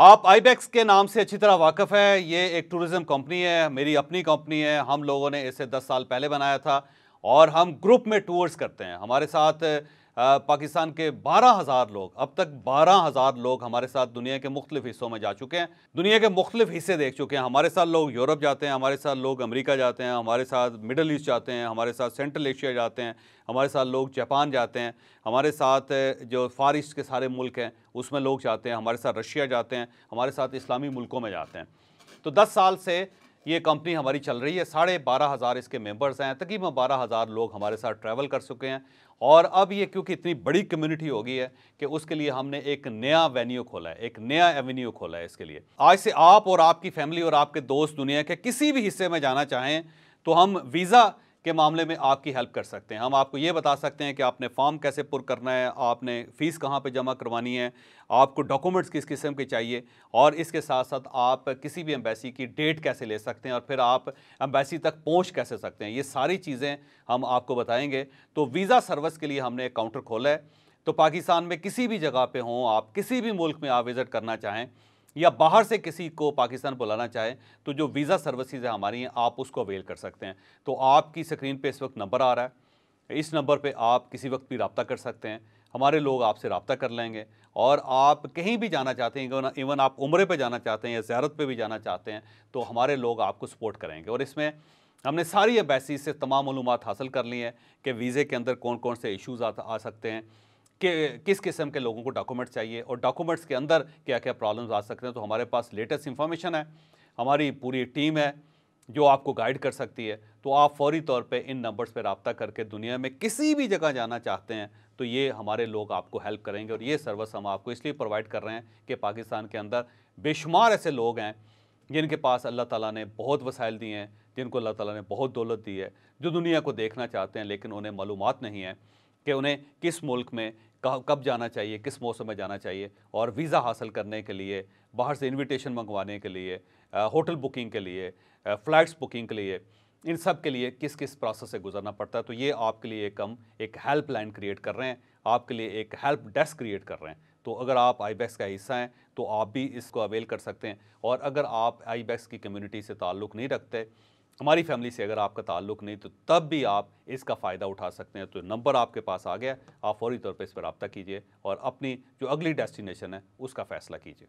आप आईबैक्स के नाम से अच्छी तरह वाकफ़ है। ये एक टूरिज़्म कंपनी है, मेरी अपनी कंपनी है। हम लोगों ने इसे 10 साल पहले बनाया था और हम ग्रुप में टूर्स करते हैं। हमारे साथ पाकिस्तान के बारह हज़ार लोग, अब तक बारह हज़ार लोग हमारे साथ दुनिया के मुख्तलिफ़ हिस्सों में जा चुके हैं। दुनिया के मुख्तलिफ़ हिस्से देख चुके हैं। हमारे साथ लोग यूरोप जाते हैं, हमारे साथ लोग अमेरिका जाते हैं, हमारे साथ मिडल ईस्ट जाते हैं, हमारे साथ सेंट्रल एशिया जाते हैं, हमारे साथ लोग जापान जाते हैं, हमारे साथ जो फार ईस्ट के सारे मुल्क हैं, उसमें लोग जाते हैं, हमारे साथ रशिया जाते हैं, हमारे साथ इस्लामी मुल्कों में जाते हैं। तो दस साल से ये कंपनी हमारी चल रही है। साढ़े बारह हज़ार इसके मेंबर्स हैं। तकरीबन बारह हज़ार लोग हमारे साथ ट्रैवल कर चुके हैं। और अब ये क्योंकि इतनी बड़ी कम्युनिटी हो गई है कि उसके लिए हमने एक नया वेन्यू खोला है। एक नया एवेन्यू खोला है इसके लिए। आज से आप और आपकी फैमिली और आपके दोस्त दुनिया के किसी भी हिस्से में जाना चाहें तो हम वीज़ा के मामले में आपकी हेल्प कर सकते हैं। हम आपको ये बता सकते हैं कि आपने फॉर्म कैसे पुर करना है, आपने फ़ीस कहाँ पे जमा करवानी है, आपको डॉक्यूमेंट्स किस किस्म के चाहिए और इसके साथ साथ आप किसी भी एम्बेसी की डेट कैसे ले सकते हैं और फिर आप एम्बेसी तक पहुँच कैसे सकते हैं। ये सारी चीज़ें हम आपको बताएँगे। तो वीज़ा सर्विस के लिए हमने एक काउंटर खोला है। तो पाकिस्तान में किसी भी जगह पर हों, आप किसी भी मुल्क में आप विज़िट करना चाहें या बाहर से किसी को पाकिस्तान बुलाना चाहे तो जो वीज़ा सर्विसेज़ है हमारी हैं, आप उसको अवेल कर सकते हैं। तो आपकी स्क्रीन पे इस वक्त नंबर आ रहा है। इस नंबर पे आप किसी वक्त भी रबता कर सकते हैं। हमारे लोग आपसे रबता कर लेंगे। और आप कहीं भी जाना चाहते हैं, इवन आप उम्र पे जाना चाहते हैं या ज्यारत पर भी जाना चाहते हैं तो हमारे लोग आपको सपोर्ट करेंगे। और इसमें हमने सारी अबैसी से तमाम मालूम हासिल कर ली हैं कि वीज़े के अंदर कौन कौन से इशूज़ आ सकते हैं। कि, किस किस्म के लोगों को डॉक्यूमेंट्स चाहिए और डॉक्यूमेंट्स के अंदर क्या क्या प्रॉब्लम्स आ सकते हैं? तो हमारे पास लेटेस्ट इन्फॉर्मेशन है, हमारी पूरी टीम है जो आपको गाइड कर सकती है। तो आप फौरी तौर पे इन नंबर्स पर रबता करके दुनिया में किसी भी जगह जाना चाहते हैं तो ये हमारे लोग आपको हेल्प करेंगे और ये सर्विस हम आपको इसलिए प्रोवाइड कर रहे हैं कि पाकिस्तान के अंदर बेशुमार ऐसे लोग हैं जिनके पास अल्लाह ताला ने बहुत वसाइल दिए हैं, जिनको अल्लाह ताला ने बहुत दौलत दी है, जो दुनिया को देखना चाहते हैं लेकिन उन्हें मालूम नहीं है। कि उन्हें किस मुल्क में कब जाना चाहिए, किस मौसम में जाना चाहिए और वीज़ा हासिल करने के लिए, बाहर से इनविटेशन मंगवाने के लिए होटल बुकिंग के लिए फ़्लाइट्स बुकिंग के लिए, इन सब के लिए किस किस प्रोसेस से गुजरना पड़ता है? तो ये आपके लिए एक हम एक हेल्प लाइन क्रिएट कर रहे हैं, आपके लिए एक हेल्प डेस्क क्रिएट कर रहे हैं। तो अगर आप आई का हिस्सा हैं तो आप भी इसको अवेल कर सकते हैं और अगर आप आई की कम्यूनिटी से ताल्लुक़ नहीं रखते हमारी फैमिली से अगर आपका ताल्लुक नहीं तो तब भी आप इसका फ़ायदा उठा सकते हैं। तो नंबर आपके पास आ गया आप फौरी तौर पर इस पर रबता कीजिए और अपनी जो अगली डेस्टिनेशन है, उसका फ़ैसला कीजिए।